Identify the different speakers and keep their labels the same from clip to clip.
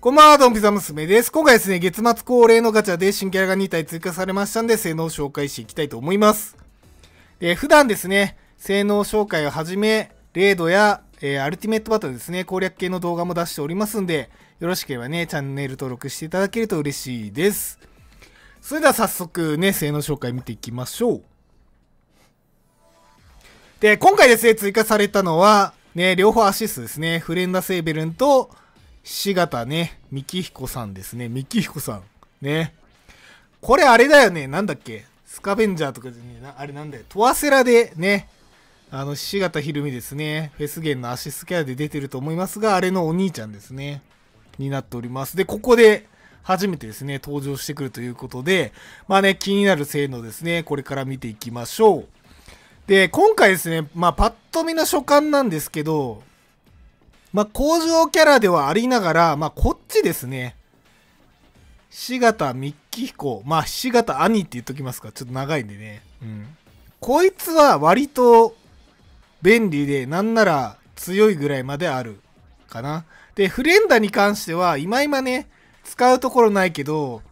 Speaker 1: こんばんは、ドンピザ娘です。今回ですね、月末恒例のガチャで新キャラが2体追加されましたんで、性能を紹介していきたいと思います。で、普段ですね、性能紹介をはじめ、レードや、えーアルティメットバトルですね、攻略系の動画も出しておりますんで、よろしければね、チャンネル登録していただけると嬉しいです。それでは早速ね、性能紹介見ていきましょう。で、今回ですね、追加されたのは、ね、両方アシストですね。フレンダ・セーベルンと、しがたね、みきひこさんですね。みきひこさん。ね。これあれだよね。なんだっけスカベンジャーとかじゃね。あれなんだよ。トワセラでね、あの、しがたひるみですね。フェスゲンのアシストキャラで出てると思いますが、あれのお兄ちゃんですね。になっております。で、ここで、初めてですね、登場してくるということで、まあね、気になる性能ですね。これから見ていきましょう。で、今回ですね、まあ、パッと見の所感なんですけど、まあ、工場キャラではありながら、まあ、こっちですね。しがたみっきひこ。まあ、しがた兄って言っときますか。ちょっと長いんでね。うん。こいつは割と便利で、なんなら強いぐらいまであるかな。で、フレンダに関しては、今今ね、使うところないけど、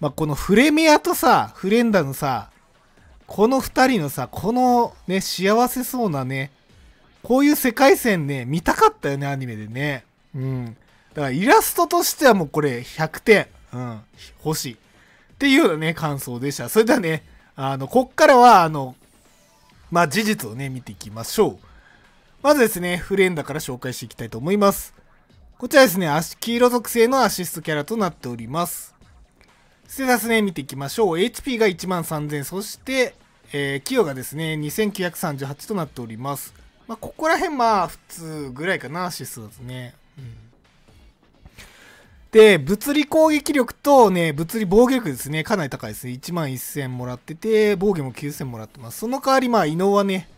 Speaker 1: まあ、このフレメアとさ、フレンダのさ、この二人のさ、このね、幸せそうなね、こういう世界線ね、見たかったよね、アニメでね。うん。だからイラストとしてはもうこれ100点。うん。欲しい。っていうようなね、感想でした。それではね、あの、こっからは、あの、まあ、事実をね、見ていきましょう。まずですね、フレンダから紹介していきたいと思います。こちらですね、黄色属性のアシストキャラとなっております。ステータスね、見ていきましょう。HP が13000、そして、えー、キヨがですね、2938となっております。まあ、ここら辺まあ、普通ぐらいかな、アシストだとね。うんで、物理攻撃力とね、物理防御力ですね、かなり高いですね。1万1000もらってて、防御も9000もらってます。その代わり、まあ、異能はね、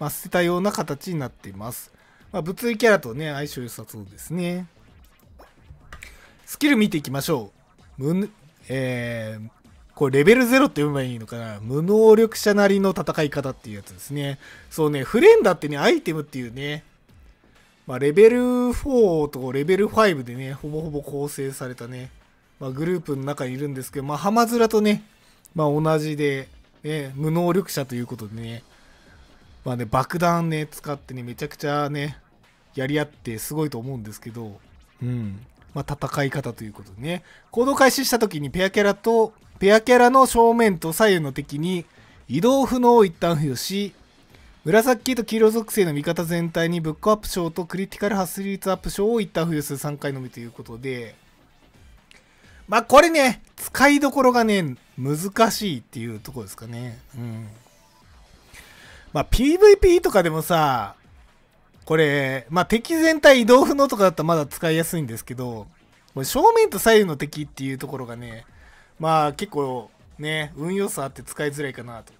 Speaker 1: まあ、捨てたような形になっています。まあ、物理キャラとね、相性良さそうですね。スキル見ていきましょう。むえー、これレベル0って読めばいいのかな。無能力者なりの戦い方っていうやつですね。そうね、フレンダってね、アイテムっていうね、まあ、レベル4とレベル5でね、ほぼほぼ構成されたね、まあ、グループの中にいるんですけど、まあ、浜面とね、まあ、同じで、ね、無能力者ということでね、まあね、爆弾ね、使ってね、めちゃくちゃね、やり合ってすごいと思うんですけど、うん。まあ、戦い方ということでね。行動開始した時にペアキャラと、ペアキャラの正面と左右の敵に移動不能を一旦付与し、紫と黄色属性の味方全体にブックアップ賞とクリティカル発生率アップ賞を一旦付与する3回のみということで、まあこれね、使いどころがね、難しいっていうとこですかね。うん。まあ PVP とかでもさ、これ、まあ敵全体移動不能とかだったらまだ使いやすいんですけど、これ正面と左右の敵っていうところがね、まあ結構ね、運用差あって使いづらいかなと。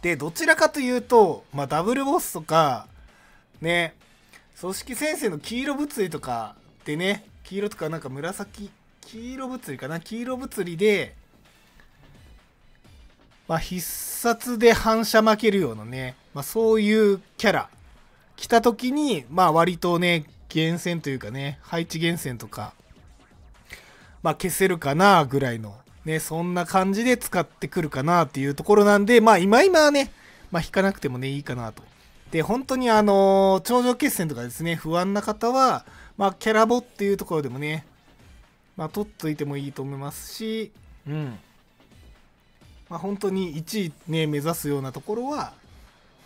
Speaker 1: で、どちらかというと、まあダブルボスとか、ね、組織先生の黄色物理とかでね、黄色とかなんか紫、黄色物理かな黄色物理で、まあ必殺で反射負けるようなね、まあそういうキャラ、来た時に、まあ割とね、厳選というかね、配置厳選とか、まあ消せるかなぐらいの、ね、そんな感じで使ってくるかなっていうところなんで、まあ今今はね、まあ引かなくてもね、いいかなと。で、本当にあの頂上決戦とかですね、不安な方は、まあキャラボっていうところでもね、まあ取っといてもいいと思いますし、うん。まあ本当に1位ね、目指すようなところは、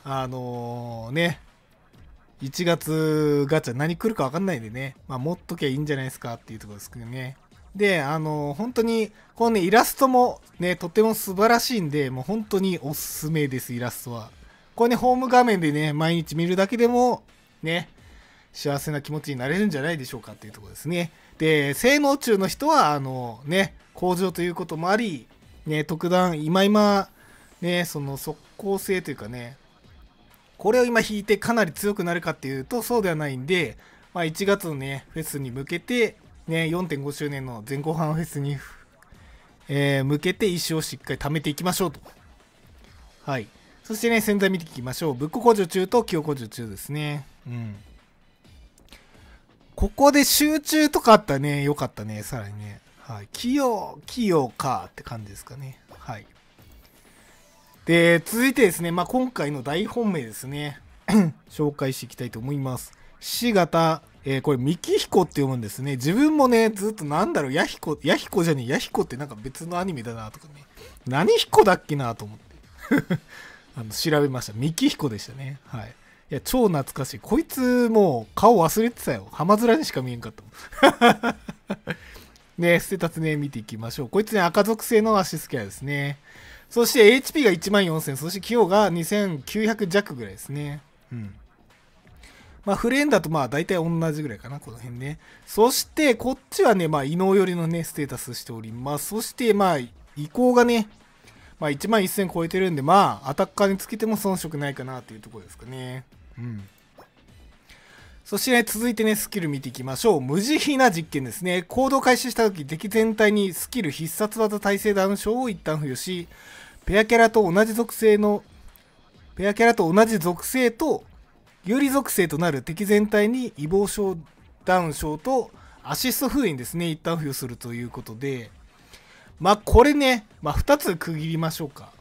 Speaker 1: あのね、1月ガチャ何来るか分かんないんでね、まあ、持っときゃいいんじゃないですかっていうところですけどね。で、あの本当に、このね、イラストもね、とても素晴らしいんで、もう本当におすすめです、イラストは。これね、ホーム画面でね、毎日見るだけでも、ね、幸せな気持ちになれるんじゃないでしょうかっていうところですね。で、性能中の人は、あのね、向上ということもあり、ね、特段、今今、ね、その速攻性というかね、これを今引いてかなり強くなるかっていうとそうではないんで、まあ、1月のねフェスに向けて、ね、4.5周年の前後半フェスに、えー向けて石をしっかり貯めていきましょうとはいそしてね洗剤見ていきましょうぶっこ工場中と清工場中ですねうんここで集中とかあったらね、よかったね、さらにね。はい。器用、器用かって感じですかね。はい。で、続いてですね、まあ、今回の大本命ですね。紹介していきたいと思います。C 型、えー、これ、三木彦って読むんですね。自分もね、ずっとなんだろう、ヤヒコ、ヤヒコじゃねえ、ヤヒコってなんか別のアニメだなとかね。何彦だっけなと思って あの調べました。三木彦でしたね。はい。いや、超懐かしい。こいつ、もう、顔忘れてたよ。浜面にしか見えんかったもん。ね、ステータスね、見ていきましょう。こいつね、赤属性のアシスキャラですね。そして HP が1万4000、そして器用が2900弱ぐらいですね。うん。まあ、フレーンだとまあ大体同じぐらいかな、この辺ね。そして、こっちはね、まあ、異能寄りのね、ステータスしております。そして、まあ、移行がね、まあ、1万1000超えてるんで、まあ、アタッカーにつけても遜色ないかなっていうところですかね。うん。そして、ね、続いてね、スキル見ていきましょう。無慈悲な実験ですね。行動開始した時、敵全体にスキル必殺技耐性ダウン症を一旦付与し、ペアキャラと同じ属性の、ペアキャラと同じ属性と有利属性となる敵全体に異防症ダウン症とアシスト封印ですね、一旦付与するということで、まあこれね、まあ2つ区切りましょうか。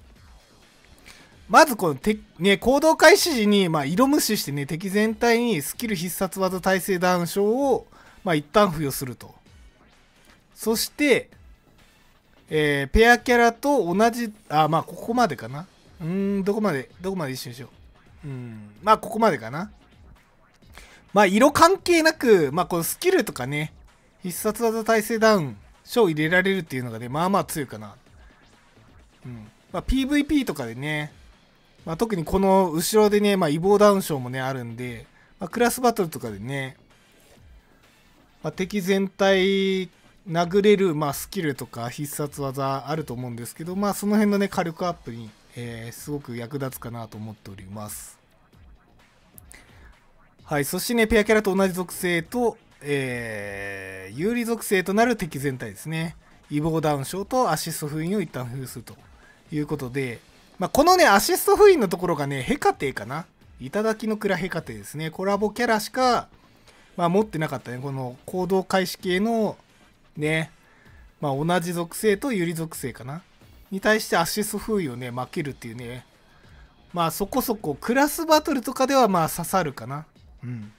Speaker 1: まずこのて、ね、行動開始時に、まあ、色無視してね、敵全体にスキル必殺技耐性ダウン症を、まあ、一旦付与すると。そして、えー、ペアキャラと同じ、あ、まあ、ここまでかな。うーん、どこまで、どこまで一緒にしよう。うん、まあ、ここまでかな。まあ、色関係なく、まあ、このスキルとかね、必殺技耐性ダウン、賞入れられるっていうのがね、まあまあ強いかな。うん。まあ、PVP とかでね、まあ、特にこの後ろでね、まあ、異棒ダウン賞もね、あるんで、まあ、クラスバトルとかでね、まあ、敵全体殴れる、まあ、スキルとか必殺技あると思うんですけど、まあ、その辺のね、火力アップに、えー、すごく役立つかなと思っております。はい、そしてね、ペアキャラと同じ属性と、えー、有利属性となる敵全体ですね。異棒ダウン賞とアシスト封印を一旦封するということで、まあ、このね、アシスト封印のところがね、ヘカテかな。頂きの蔵ヘカテですね。コラボキャラしか、まあ、持ってなかったね。この行動開始系の、ね、まあ、同じ属性と有利属性かな。に対してアシスト封印をね、負けるっていうね。まあ、そこそこ、クラスバトルとかではまあ刺さるかな。うん。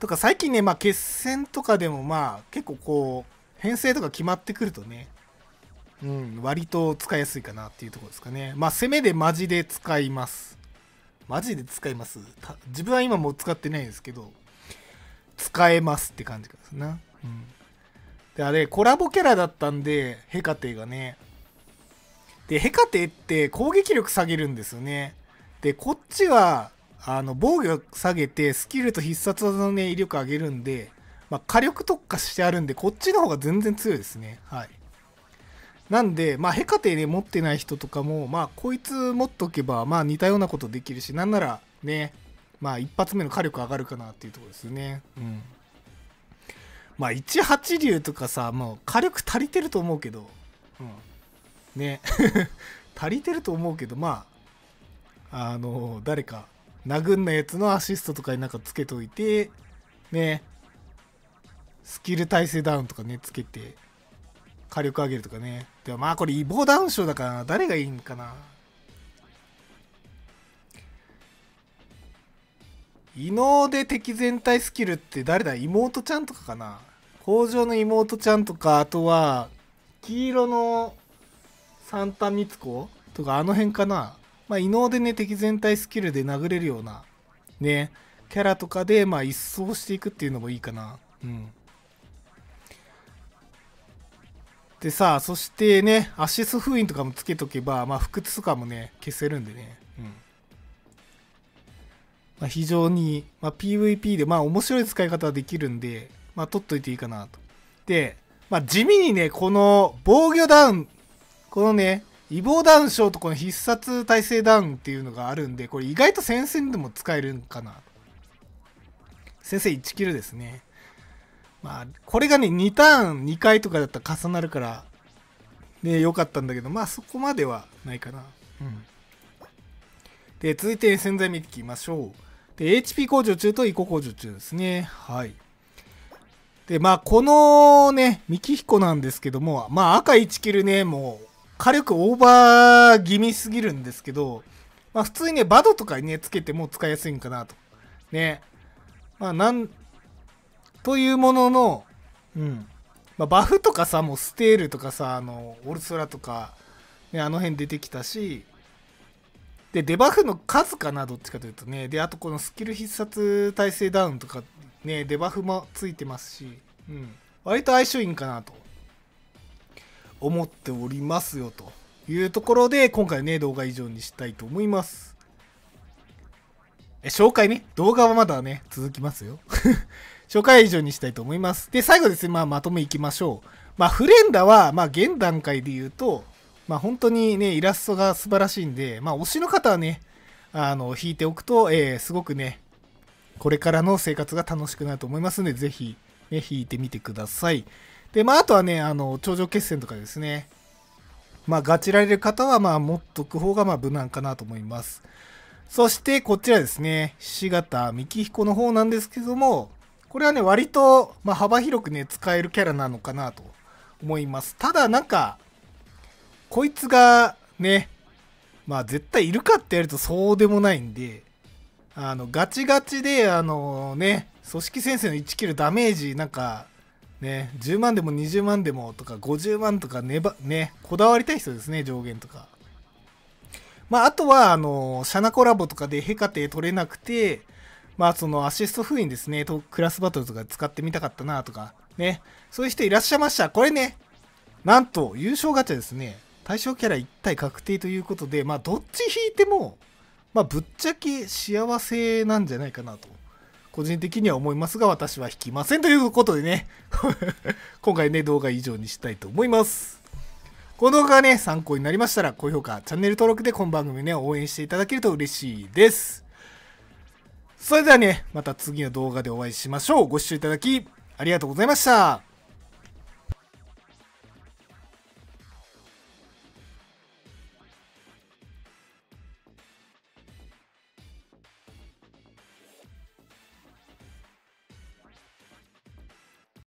Speaker 1: とか最近ね、まあ、決戦とかでもまあ、結構こう、編成とか決まってくるとね、うん、割と使いやすいかなっていうところですかね。まあ、攻めでマジで使います。マジで使います自分は今も使ってないですけど、使えますって感じですな。うん。で、あれ、コラボキャラだったんで、ヘカテがね。で、ヘカテって攻撃力下げるんですよね。で、こっちは、あの、防御下げて、スキルと必殺技のね、威力上げるんで、まあ、火力特化してあるんで、こっちの方が全然強いですね。はい。なんで、まあ、ヘカテね、持ってない人とかも、まあ、こいつ持っとけば、まあ、似たようなことできるし、なんなら、ね、まあ、一発目の火力上がるかなっていうところですよね。うん。まあ、18流とかさ、もう火力足りてると思うけど、うん。ね。足りてると思うけど、まあ、あの、誰か、殴んなやつのアシストとかになんかつけといて、ね、スキル耐性ダウンとかね、つけて、火力上げるとかね。でもまあこれ異棒ダウン症だから。誰がいいんかな。異能で敵全体スキルって誰だ？妹ちゃんとかかな工場の妹ちゃんとか、あとは、黄色のサンタミツコとかあの辺かな。まあ異能でね、敵全体スキルで殴れるような、ね、キャラとかで、まあ一掃していくっていうのもいいかな。うん。でさあ、そしてね、アシス封印とかもつけとけば、まあ、不屈とかもね、消せるんでね。うん。まあ、非常に、まあ、PVP で、まあ、面白い使い方はできるんで、まあ、取っといていいかなと。で、まあ、地味にね、この防御ダウン、このね、異棒ダウン賞とこの必殺耐性ダウンっていうのがあるんで、これ意外と戦線でも使えるんかな。先生1キルですね。まあ、これがね、2ターン2回とかだったら重なるから、ね、良かったんだけど、まあそこまではないかな。うん。で、続いて洗剤見ていきましょう。で、HP 工場中と移行工場中ですね。はい。で、まあ、このね、ミキヒコなんですけども、まあ、赤1キルね、もう、火力オーバー気味すぎるんですけど、まあ、普通にね、バドとかにね、つけても使いやすいんかなと。ね。まあ、なん、というものの、うん。まあ、バフとかさ、もうステールとかさ、あの、オルソラとか、ね、あの辺出てきたし、で、デバフの数かな、どっちかというとね。で、あとこのスキル必殺耐性ダウンとかね、デバフもついてますし、うん、割と相性いいんかなと思っておりますよというところで、今回ね、動画以上にしたいと思います。え、紹介ね、動画はまだね、続きますよ。紹介以上にしたいと思います。で、最後ですね、まあ、まとめいきましょう。まあ、フレンダは、まあ、現段階で言うと、まあ、本当にね、イラストが素晴らしいんで、まあ、推しの方はね、あの、引いておくと、えー、すごくね、これからの生活が楽しくなると思いますので、ぜひ、ね、弾いてみてください。で、まあ、あとはね、あの、頂上決戦とかですね、まあ、ガチられる方は、まあ、持っとく方が、まあ、無難かなと思います。そして、こちらですね、しがた幹彦の方なんですけども、これはね、割と、まあ、幅広くね、使えるキャラなのかなと思います。ただ、なんか、こいつが、ね、まあ、絶対いるかってやるとそうでもないんで、あの、ガチガチで、あのね、組織先生の1キルダメージ、なんか、ね、10万でも20万でもとか50万とかねば、ね、こだわりたい人ですね、上限とか。まあ、あとは、あの、シャナコラボとかでヘカテ取れなくて、まあ、そのアシスト封印ですね、クラスバトルとか使ってみたかったなとか、ね、そういう人いらっしゃいました。これね、なんと、優勝ガチャですね、対象キャラ1体確定ということで、まあ、どっち引いても、まあ、ぶっちゃけ幸せなんじゃないかなと。個人的には思いますが、私は引きません。ということでね、今回ね、動画以上にしたいと思います。この動画がね、参考になりましたら、高評価、チャンネル登録でこの番組ね、応援していただけると嬉しいです。それではね、また次の動画でお会いしましょう。ご視聴いただき、ありがとうございました。